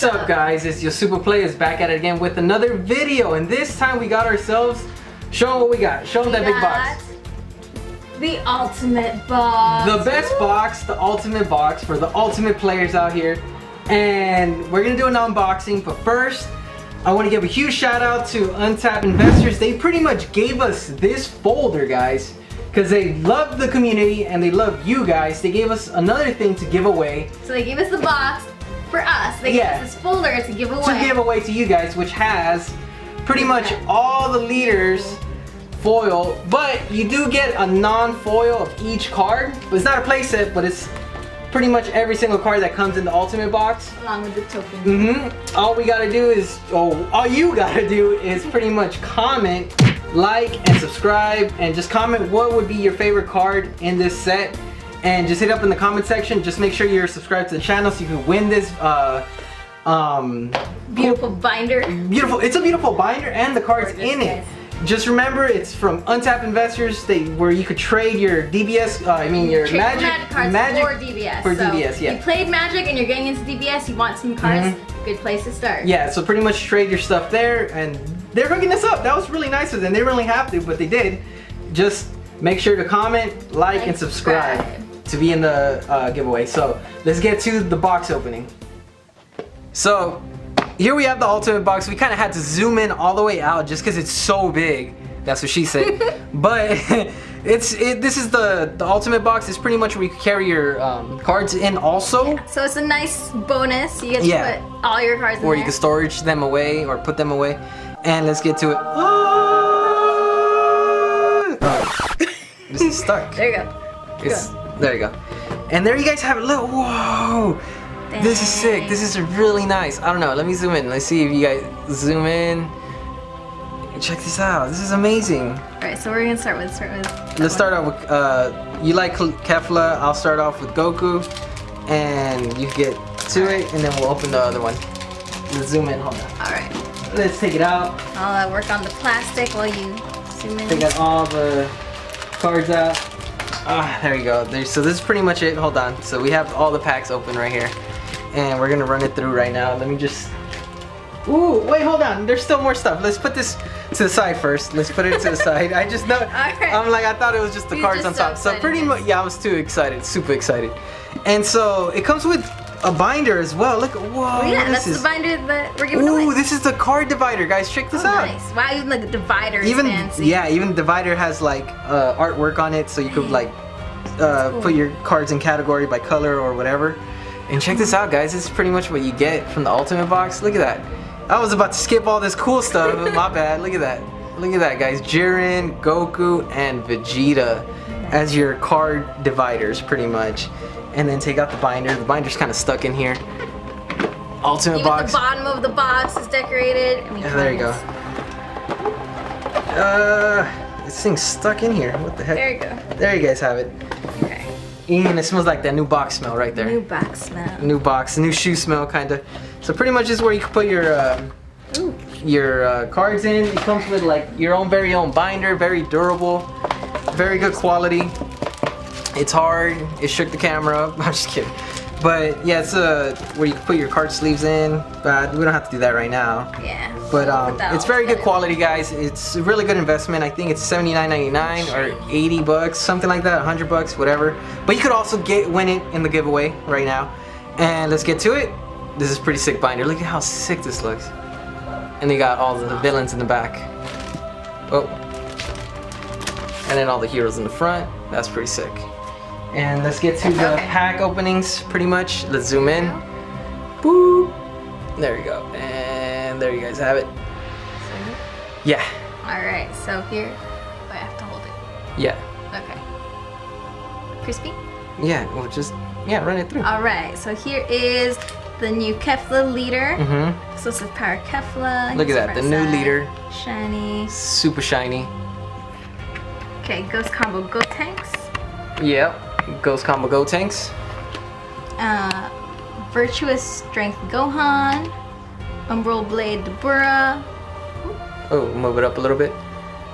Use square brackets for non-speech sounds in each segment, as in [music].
What's up guys, it's your Supah Playaz back at it again with another video and this time we got ourselves, show them what we got, show them that big box. The ultimate box. The best box, the ultimate box for the ultimate players out here and we're gonna do an unboxing but first I want to give a huge shout out to Untapped Investors. They pretty much gave us this folder guys because they love the community and they love you guys. They gave us another thing to give away. So they gave us the box for us. They Yeah. gave us this folder to give away. to give away to you guys, which has pretty much all the leaders foil, but you do get a non-foil of each card. It's not a playset, but it's pretty much every single card that comes in the ultimate box. Along with the token. Mm-hmm. All we gotta do is, oh, all you gotta do is pretty much comment, like, and subscribe, and just comment what would be your favorite card in this set. And just hit up in the comment section. Just make sure you're subscribed to the channel so you can win this uh, um, Beautiful binder. beautiful. It's a beautiful binder and the cards Gorgeous, in it. guys. Just remember, it's from Untapped Investors. They where you could trade your DBS. Uh, I mean your Trade magic, magic cards for DBS. for so DBS, yeah. You played magic and you're getting into DBS, you want some cards, good place to start. Yeah, so pretty much trade your stuff there, and they're hooking us up. That was really nice of them. They didn't really have to, but they did. Just make sure to comment, like, Like, and subscribe, subscribe. To be in the uh, giveaway. So let's get to the box opening. So here we have the ultimate box. We kind of had to zoom in all the way out just because it's so big. That's what she said. [laughs] but [laughs] it's it. This is the the ultimate box. It's pretty much where you can carry your um, cards in also. So it's a nice bonus. You get to Yeah. put all your cards in or you can storage them away or put them away. And let's get to it. [laughs] Oh, this is stuck. There you go. It's, there you go. And there you guys have it. Look, whoa. This is sick. This is really nice. I don't know. Let me zoom in. Let's see if you guys zoom in. Check this out. This is amazing. Alright, so we're gonna start with start with Let's start off with, uh, you like Kefla. I'll start off with Goku. And you get to it, and then we'll open the other one. Let's zoom in. Hold on. Alright. Let's take it out. I'll uh, work on the plastic while you zoom in. Take out all the cards out. Ah, there you go. There, so this is pretty much it. Hold on. So we have all the packs open right here. And we're gonna run it through right now. Let me just... Ooh, wait, hold on. There's still more stuff. Let's put this to the side first. Let's put it to the [laughs] side. I just know... Alright. I'm like, I thought it was just the You're cards just on top. So pretty much, yeah, I was too excited. Super excited. And so it comes with a binder as well. Look, whoa, Oh, yeah, this that's is... the binder that we're giving away. Ooh, this is the card divider, guys. Check this oh, out. nice. Wow, even the divider is even fancy. yeah even divider has like uh, artwork on it so you could like uh, cool. put your cards in category by color or whatever and check this out guys this is pretty much what you get from the ultimate box look at that I was about to skip all this cool stuff my [laughs] bad look at that look at that guys Jiren Goku and Vegeta as your card dividers pretty much and then take out the binder the binder's kind of stuck in here ultimate Even box the bottom of the box is decorated. I mean, Yeah, there you go. Uh, this thing's stuck in here. What the heck? There you go. There you guys have it. Okay. And it smells like that new box smell right there. New box smell. New box, new shoe smell, kinda. So pretty much is where you can put your uh, Ooh. your uh, cards in. It comes with like your own very own binder, very durable, very good quality. It's hard. It shook the camera up. [laughs] I'm just kidding. But yeah, it's uh, where you put your card sleeves in. But we don't have to do that right now. Yeah. But um, it's very good quality, guys. It's a really good investment. I think it's $79.99 or 80 bucks, something like that, 100 bucks, whatever. But you could also get win it in the giveaway right now. And let's get to it. This is pretty sick binder. Look at how sick this looks. And they got all the villains in the back. Oh. And then all the heroes in the front. That's pretty sick. And let's get to the pack openings, pretty much. Let's zoom in. Boop. There you go. And there you guys have it. Yeah. Alright, so here. I have to hold it. Yeah. Okay. Crispy? Yeah. Well, just, yeah, run it through. Alright, so here is the new Kefla leader. Mm-hmm. So this is Power Kefla. Look at that, the new leader. Shiny. Super shiny. Okay, Ghost Combo Gotenks. Yep. Ghost Combo Gotenks. Uh, Virtuous Strength Gohan. Umbral Blade Dabura. Oh, move it up a little bit.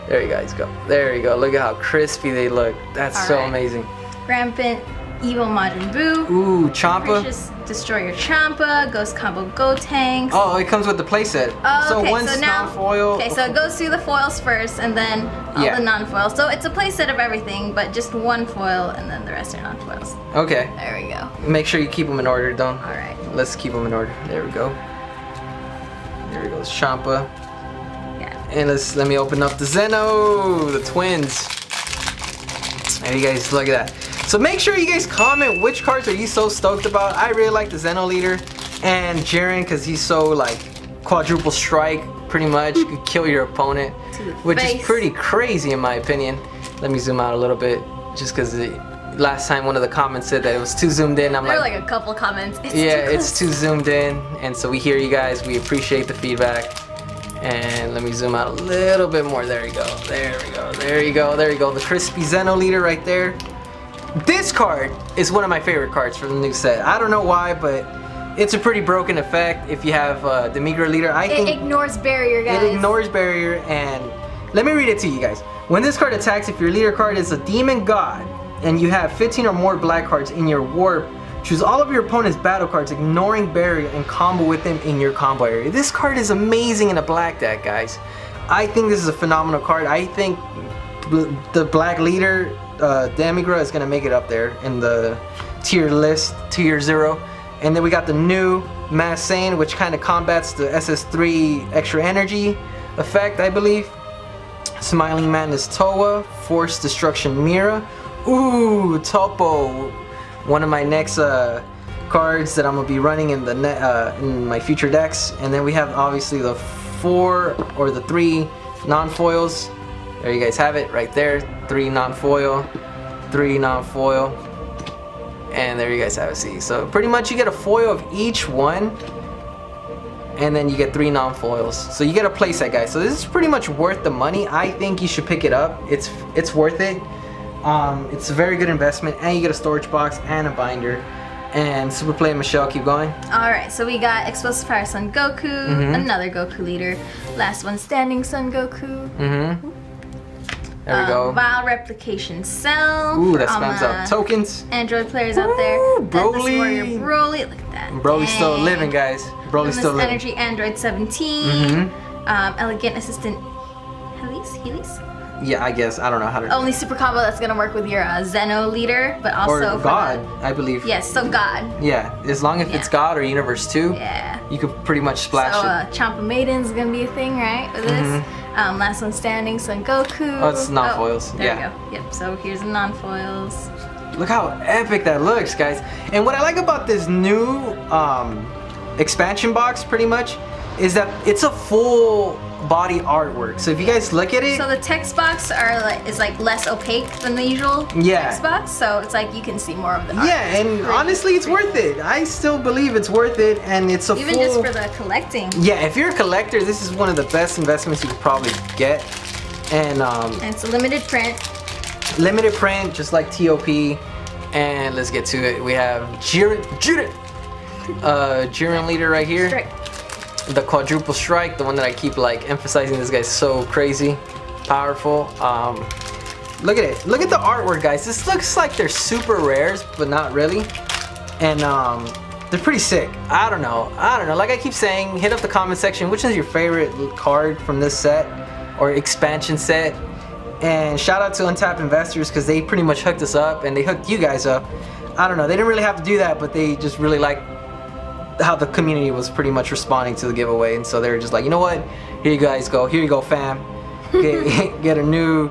There you guys go. There you go. Look at how crispy they look. That's so Alright. amazing. Rampant Evil Majin Buu. Ooh, Champa. Destroyer Champa. Ghost Combo Gotenks. Oh, it comes with the playset. Oh, so okay, one's so now, non-foil. Okay, so it goes through the foils first, and then all Yeah. the non-foils. So it's a playset of everything, but just one foil, and then the rest are non-foils. Okay. There we go. Make sure you keep them in order, Don. All right. Let's keep them in order. There we go. There we go, Champa. Yeah. And let's let me open up the Zeno, the twins. There you guys look at that. So make sure you guys comment which cards are you so stoked about. I really like the Zeno leader and Jiren because he's so like quadruple strike pretty much. You can kill your opponent, which is pretty crazy in my opinion. Let me zoom out a little bit just because last time one of the comments said that it was too zoomed in. I'm There were like, like a couple comments. [laughs] It's yeah, too it's too zoomed in, and so we hear you guys. We appreciate the feedback. And let me zoom out a little bit more. There you go. There we go. There you go. There you go. The crispy Zeno leader right there. This card is one of my favorite cards from the new set. I don't know why, but it's a pretty broken effect if you have uh, the Migra leader. I It think ignores barrier, guys. it ignores barrier and let me read it to you guys. When this card attacks, if your leader card is a demon god and you have 15 or more black cards in your warp, choose all of your opponent's battle cards, ignoring barrier and combo with them in your combo area. This card is amazing in a black deck, guys. I think this is a phenomenal card. I think the black leader, uh, Demigra, is gonna make it up there in the tier list, tier zero. And then we got the new Mass Sane, which kind of combats the SS3 extra energy effect, I believe. Smiling Madness Towa, Force Destruction Mira. Ooh, Toppo. One of my next uh, cards that I'm gonna be running in the ne- uh, in my future decks. And then we have obviously the four or the three non-foils. There you guys have it right there. Three non-foil, three non-foil, and there you guys have it. See, so pretty much you get a foil of each one and then you get three non-foils. So you get a playset, guys. So this is pretty much worth the money. I think you should pick it up. It's it's worth it. Um, it's a very good investment, and you get a storage box and a binder. And Super Play Michele, keep going. All right, so we got Explosive Fire Son Goku, Mm-hmm. another Goku leader, Last One Standing Son Goku. Mm-hmm. There we um, go. Vile Replication Cell. Ooh, that spams my out tokens. Android players out there. Broly. Broly. Look at that. Broly's still living, guys. Broly's still living. Energy Android 17. Mm -hmm. Um, Elegant Assistant Helis? Helis? Yeah, I guess. I don't know how to. Only super combo that's gonna work with your uh, Zeno leader, but also or God, the- I believe. yes, so God. Yeah, as long as it's God or Universe 2, Yeah. you could pretty much splash so it. uh, Champa Maiden's gonna be a thing, right? With this. Um, last one standing, Son Goku. Oh, it's non-foils, there yeah. we go. Yep. So here's the non-foils. Look how epic that looks, guys. And what I like about this new um, expansion box, pretty much, is that it's a full body artwork. So if you guys look at it, So the text box are like is like less opaque than the usual Yeah. text box, so it's like you can see more of the art. yeah, and Pretty- honestly, it's worth it. I still believe it's worth it, and it's a even full. just for the collecting. yeah, if you're a collector, this is one of the best investments you could probably get. And um, And it's a limited print. limited print, just like TOP. And let's get to it. We have Jiren, Jiren, uh, Jiren leader right here. Strike. The quadruple strike, the one that I keep like emphasizing. This guy's so crazy, powerful. Um, look at it. Look at the artwork, guys. This looks like they're super rares, but not really. And um, they're pretty sick. I don't know. I don't know. Like I keep saying, hit up the comment section. Which is your favorite card from this set or expansion set? And shout out to Untapped Investors because they pretty much hooked us up and they hooked you guys up. I don't know. They didn't really have to do that, but they just really like how the community was pretty much responding to the giveaway, and so they were just like, you know what, here you guys go, here you go, fam, [laughs] get, [laughs] get a new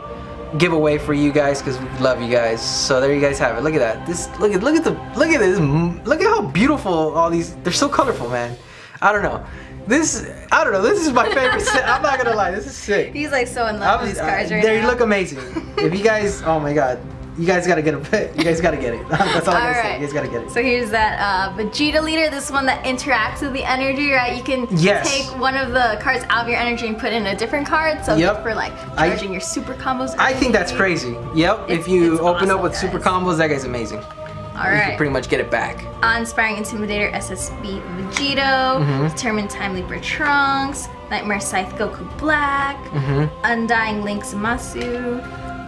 giveaway for you guys because we love you guys. So there you guys have it. Look at that. This look at look at the look at this. Look at how beautiful all these. They're so colorful, man. I don't know. This I don't know. This is my favorite set. I'm not gonna lie. This is sick. He's like so in love with these cards uh, right they now. look amazing. if you guys, oh my god, [laughs] you guys gotta get it. You guys [laughs] gotta get it. That's all I gotta say. You guys gotta get it. So here's that uh, Vegeta leader, this one that interacts with the energy, right? You can Yes. take one of the cards out of your energy and put in a different card. So Yep. for like I- charging your super combos. I think that's crazy. Yep. It's- if you open up awesome, with super combos, that guy's amazing. All You can pretty much get it back. Awe-inspiring Intimidator SSB Vegito, Mm-hmm. Determined Time Leaper Trunks, Nightmare Scythe Goku Black, Mm-hmm. Undying Link's Masu,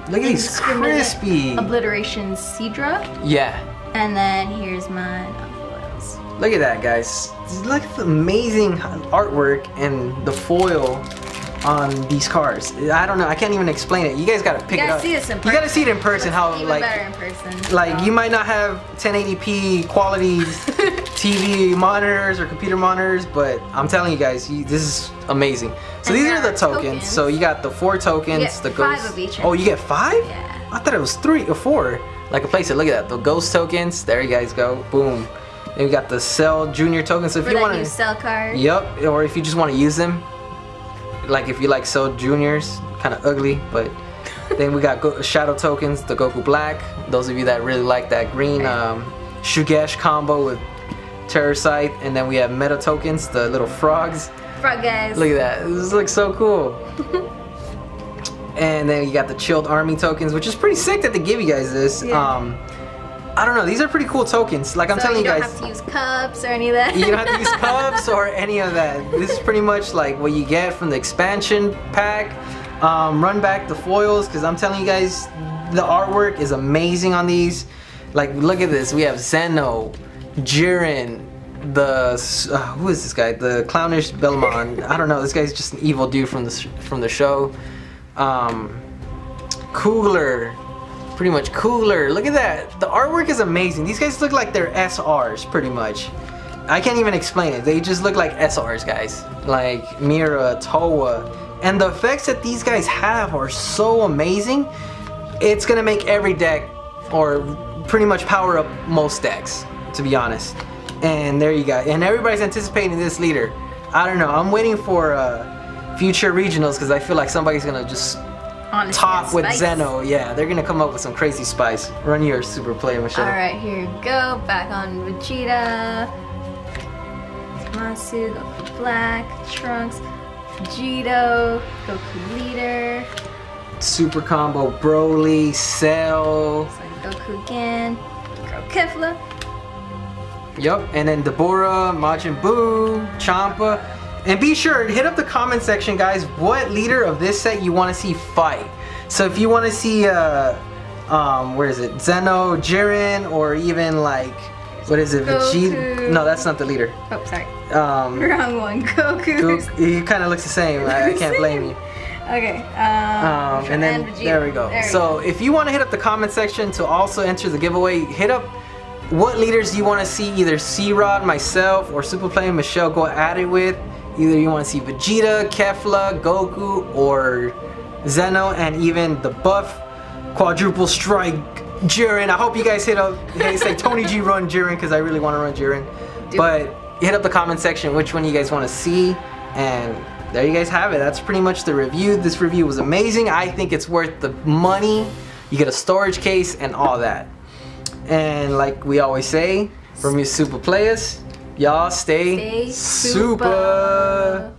Look at these crispy. Obliteration Sidra. Yeah. And then here's my non-foils. Look at that, guys. Look at the amazing artwork and the foil on these cars. I don't know. I can't even explain it. You guys gotta pick You it gotta up. see this in person. You gotta see it in person. How even like better in person. like you might not have 1080p quality [laughs] TV monitors or computer monitors, but I'm telling you guys, you, this is amazing. So And these are the tokens. tokens. So you got the four tokens. the ghost. of each. Oh, you get five? Yeah. I thought it was three or four. Like a place. Look at that. The ghost tokens. There you guys go. Boom. Then we got the Cell Junior tokens. So if For you want to, cell card. yep. Or if you just want to use them, like if you like Cell Juniors, kind of ugly, but. [laughs] then we got Go- Shadow tokens, the Goku Black. Those of you that really like that green um, Shugesh combo with Terrorsight, and then we have Meta tokens, the little frogs. Frog guys. Look at that. This looks so cool. [laughs] and then you got the chilled army tokens, which is pretty sick that they give you guys this. Yeah. Um, I don't know. These are pretty cool tokens. Like I'm so telling you guys, you don't have to use cups or any of that. you don't have to use [laughs] cups or any of that. This is pretty much like what you get from the expansion pack. Um, run back the foils because I'm telling you guys, the artwork is amazing on these. Like, look at this. We have Zeno, Jiren, the uh, who is this guy? The clownish Belmod. I don't know. This guy's just an evil dude from the from the show. Um, Cooler, pretty much Cooler. Look at that. The artwork is amazing. These guys look like they're SRs, pretty much. I can't even explain it. They just look like SRs, guys. Like Mira, Towa. And the effects that these guys have are so amazing. It's gonna make every deck, or pretty much power up most decks, to be honest. And there you go. And everybody's anticipating this leader. I don't know. I'm waiting for uh, future regionals because I feel like somebody's gonna just Honestly, top with spice. Zeno. Yeah, they're gonna come up with some crazy spice. Run your super play, Michele. Alright, here we go. Back on Vegeta. Masu, Goku Black, Trunks, Vegito, Goku Leader, Super combo Broly, Cell. Goku again, Girl Kefla. Yep, and then Dabura, Majin Buu, Champa. And be sure to hit up the comment section, guys, what leader of this set you want to see fight. So if you want to see, uh, um, where is it? Zeno, Jiren, or even like, what is it? Vegeta? No, that's not the leader. Oh, sorry. Um, [laughs] Wrong one. Goku. Goku, he kind of looks the same. I, I can't blame you. [laughs] Okay. Um, Um, and then Vegeta. there we go. There we so if you want to hit up the comment section to also enter the giveaway, hit up what leaders you want to see either C-Rod, myself, or Super Play and Michelle go at it with. Either you want to see Vegeta, Kefla, Goku, or Zeno, and even the buff quadruple strike Jiren. I hope you guys hit up, hey, say Tony G run Jiren because I really want to run Jiren. Do But hit up the comment section which one you guys want to see, and there you guys have it. That's pretty much the review. This review was amazing. I think it's worth the money. You get a storage case and all that. And like we always say, from your super players, y'all stay, Stay super. super.